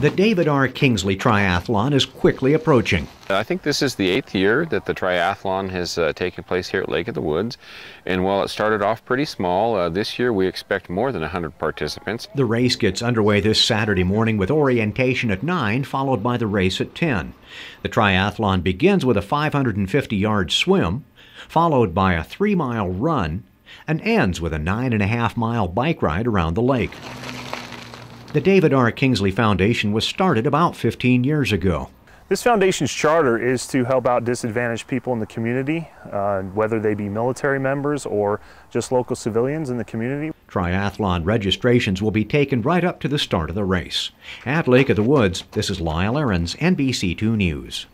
The David R. Kingsley Triathlon is quickly approaching. I think this is the eighth year that the triathlon has uh, taken place here at Lake of the Woods. And while it started off pretty small, uh, this year we expect more than 100 participants. The race gets underway this Saturday morning with orientation at 9, followed by the race at 10. The triathlon begins with a 550 yard swim, followed by a three mile run, and ends with a nine and a half mile bike ride around the lake. The David R. Kingsley Foundation was started about 15 years ago. This foundation's charter is to help out disadvantaged people in the community, uh, whether they be military members or just local civilians in the community. Triathlon registrations will be taken right up to the start of the race. At Lake of the Woods, this is Lyle Ahrens, NBC2 News.